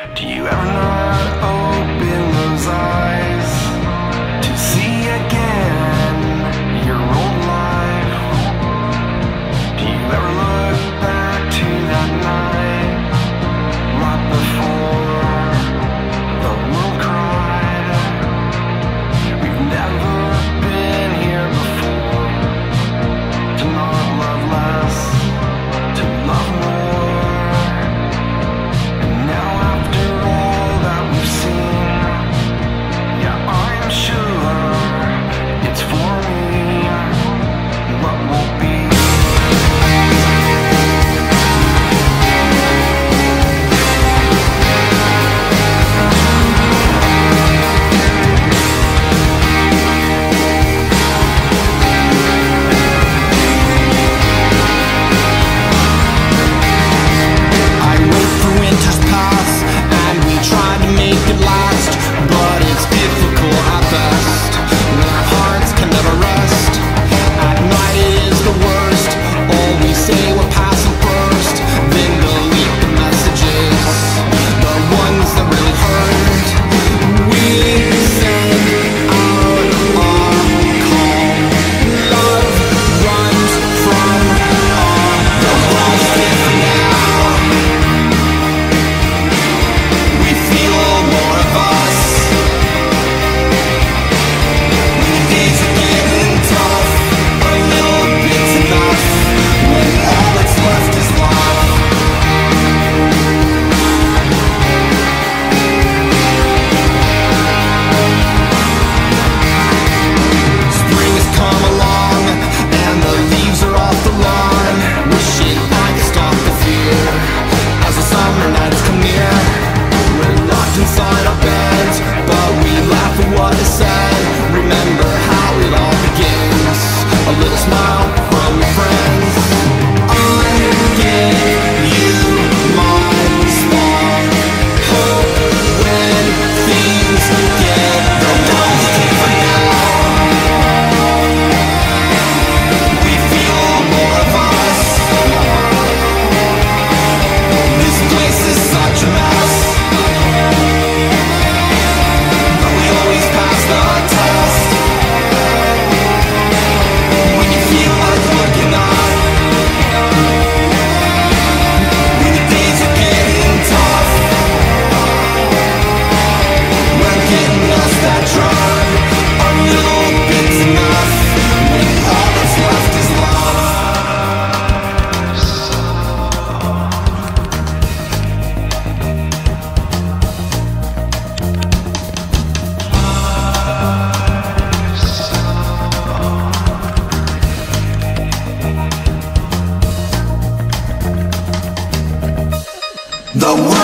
Do you ever not open those eyes to see? The world.